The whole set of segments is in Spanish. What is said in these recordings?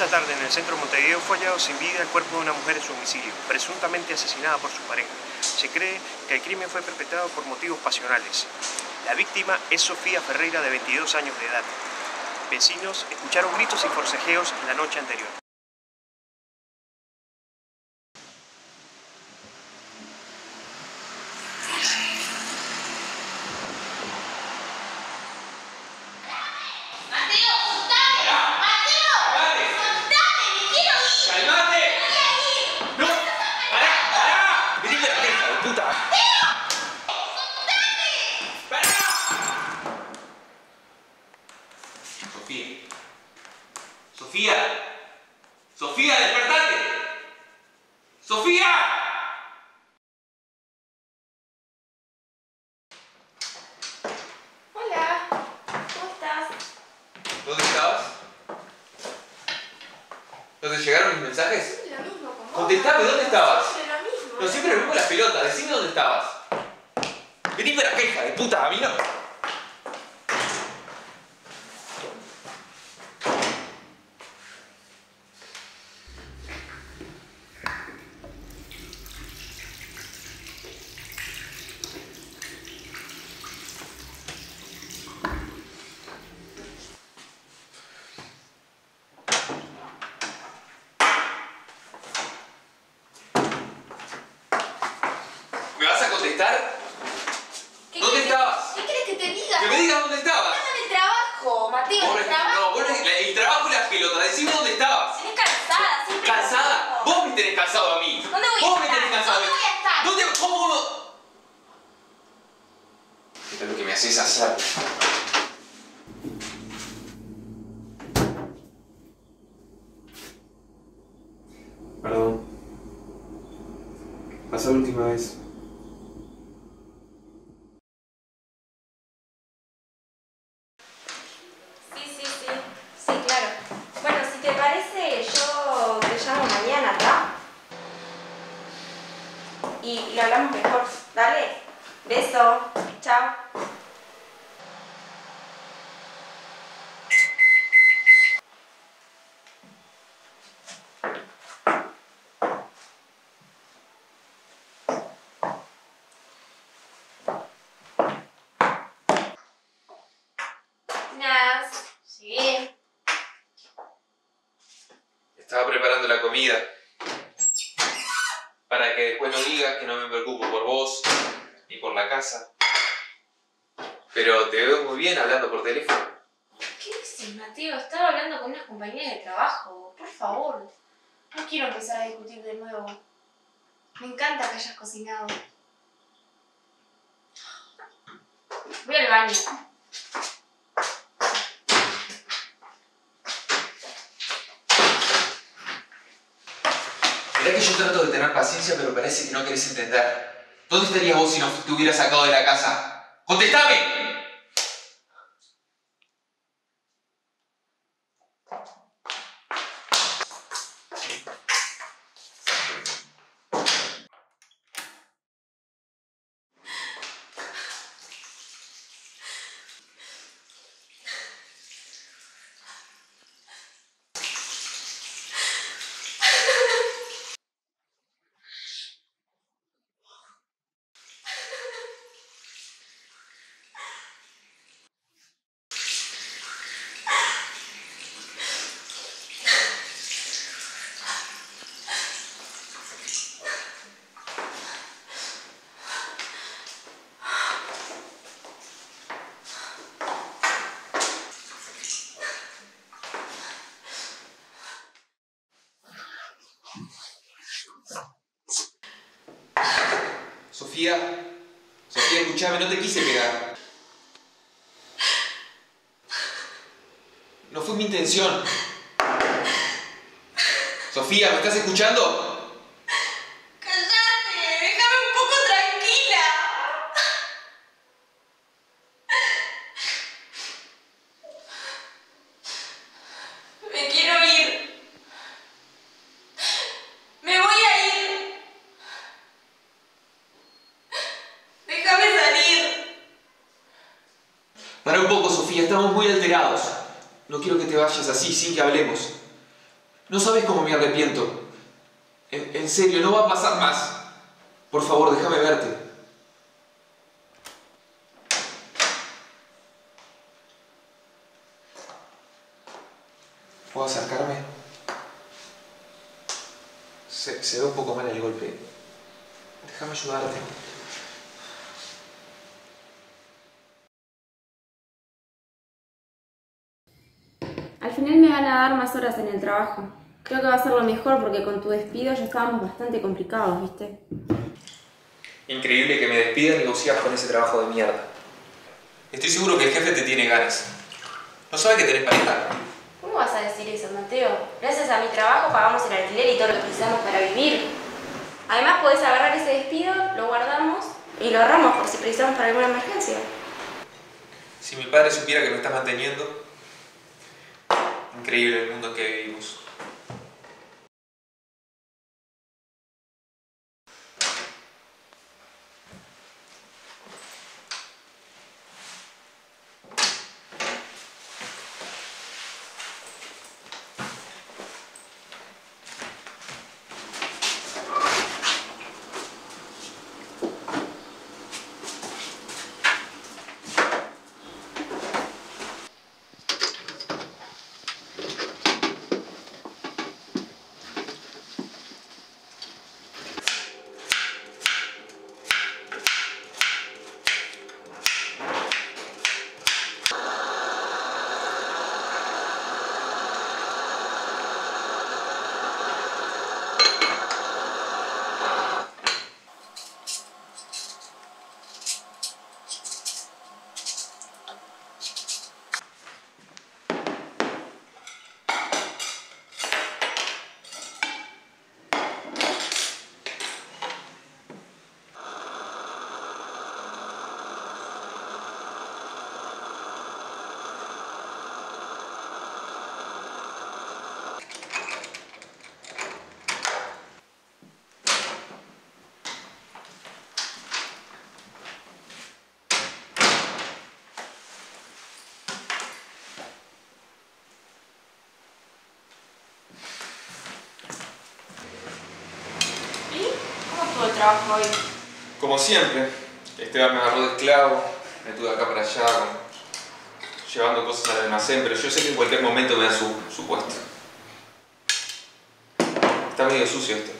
Esta tarde en el centro de Montevideo fue hallado sin vida el cuerpo de una mujer en su domicilio, presuntamente asesinada por su pareja. Se cree que el crimen fue perpetrado por motivos pasionales. La víctima es Sofía Ferreira de 22 años de edad. Vecinos escucharon gritos y forcejeos la noche anterior. ¡Mateo, soltame! ¡Mateo! ¡Soltame! ¡Me quiero ir! ¡Calmate! ¡Me voy a ir! ¡No! ¡Pará! ¡Pará! ¡Vení para acá, hija de puta! ¡Pará! Sofía. Sofía. Sofía, despertate. Sofía. Hola, ¿cómo estás? ¿Dónde estabas? ¿No te llegaron mis mensajes? Soy lo mismo con vos. Contestame, ¿dónde estabas? Soy lo mismo. No, siempre me pongo las pelotas. Decime dónde estabas. Vení para acá, hija de puta. A mí no. ¿Me vas a contestar? ¿Qué ¿Dónde querés que- estabas? ¿Qué quieres que te diga? Que me digas dónde estabas. Estás en el trabajo, Mateo, en Vos el no, trabajo. vos no- la- el trabajo y las pelotas. Decime dónde estabas. Tenés cansada, siempre ¿Cansada? lo mismo. Vos me tenés ¿Dónde voy a me estar? tenés. ¿Dónde voy a estar? ¿Dónde? ¿Cómo? cómo? Esto es lo que me haces hacer. Perdón. Pasó la última vez. Sí, sí, sí. Sí, claro. Bueno, si te parece, yo te llamo mañana, ¿está? Y lo hablamos mejor. Dale. Beso. Chao. Estaba preparando la comida. Para que después no digas que no me preocupo por vos ni por la casa. Pero te veo muy bien hablando por teléfono. ¿Qué dices, Mateo? Estaba hablando con unas compañeras de trabajo. Por favor. No quiero empezar a discutir de nuevo. Me encanta que hayas cocinado. Voy al baño. Yo trato de tener paciencia, pero parece que no querés entender. ¿Dónde estarías vos si no te hubiera sacado de la casa? ¡Contestame! Sofía, Sofía, escúchame, no te quise pegar. No fue mi intención. Sofía, ¿me estás escuchando? ¡Cállate! ¡Déjame un poco tranquila! Me quiero ir. Me voy a ir. Déjame salir. Un poco, Sofía, estamos muy alterados. No quiero que te vayas así, sin que hablemos. No sabes cómo me arrepiento. En, en serio, no va a pasar más. Por favor, déjame verte. ¿Puedo acercarme? Se, se ve un poco mal el golpe. Déjame ayudarte. Al final me van a dar más horas en el trabajo. Creo que va a ser lo mejor porque con tu despido ya estábamos bastante complicados, ¿viste? Increíble que me despidan y vos sigas con ese trabajo de mierda. Estoy seguro que el jefe te tiene ganas. ¿No sabe que tenés pareja? ¿Cómo vas a decir eso, Mateo? Gracias a mi trabajo pagamos el alquiler y todo lo que precisamos para vivir. Además podés agarrar ese despido, lo guardamos y lo ahorramos por si precisamos para alguna emergencia. Si mi padre supiera que me estás manteniendo. Increíble el mundo que vivimos. Como siempre, Esteban me agarró de esclavo, me tuve acá para allá, llevando cosas al almacén, pero yo sé que en cualquier momento me da su, su puesto. Está medio sucio esto.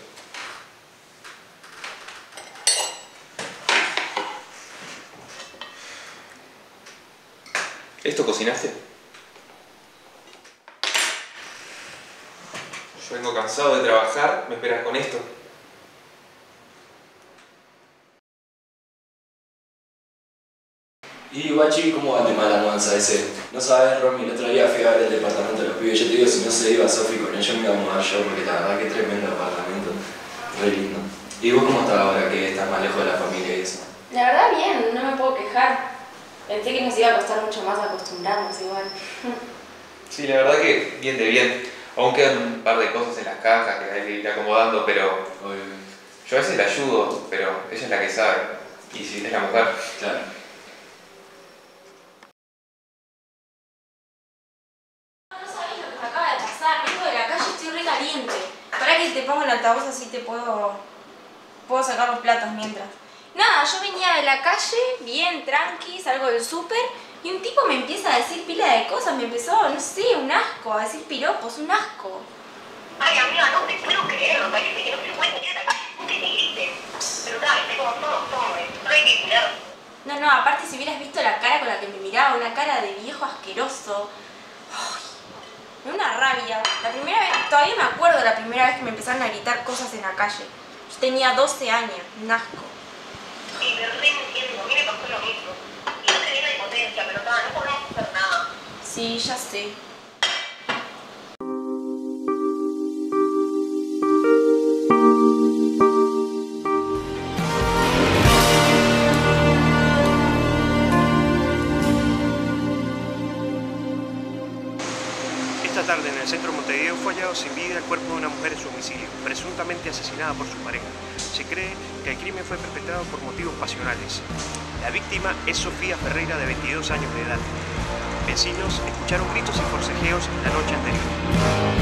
¿Esto cocinaste? Yo vengo cansado de trabajar, me esperas con esto. Y guachi, ¿cómo va el tema de la mudanza ese? No sabes, Romy, el otro día fui a ver el departamento de los pibes. Yo te digo, si no se iba Sofi con ellos, me iba a mudar yo, porque la verdad que tremendo apartamento. Re lindo. ¿Y vos cómo estás ahora que estás más lejos de la familia y eso? La verdad bien, no me puedo quejar. Pensé que nos iba a costar mucho más acostumbrarnos igual. Sí, la verdad que bien de bien. Aún quedan un par de cosas en las cajas que hay que ir acomodando, pero yo a veces la ayudo, pero ella es la que sabe. Y si es la mujer. Claro. No sabés lo que me acaba de pasar, vengo de la calle y estoy re caliente. Que te pongo el altavoz así te puedo. puedo sacar los platos mientras. Nada, yo venía de la calle, bien tranqui, salgo del súper y un tipo me empieza a decir pila de cosas, me empezó, no sé, un asco, a decir piropos, un asco. Ay, amiga, no te puedo creer, me parece que no se puede salir a la calle sin que te griten. Pero tal, viste como todos hombres, no hay que cuidar. No, no, aparte si hubieras visto la cara con la que me miraba, una cara de viejo asqueroso. Una rabia. La primera vez, todavía me acuerdo la primera vez que me empezaron a gritar cosas en la calle. Yo tenía 12 años, un asco. Sí, me re entiendo, a mí me pasó lo mismo. Y no tenía la impotencia, pero tal, no podemos hacer nada. Sí, ya sé. Tarde en el centro de Montevideo fue hallado sin vida el cuerpo de una mujer en su domicilio, presuntamente asesinada por su pareja. Se cree que el crimen fue perpetrado por motivos pasionales. La víctima es Sofía Ferreira de 22 años de edad. Vecinos escucharon gritos y forcejeos la noche anterior.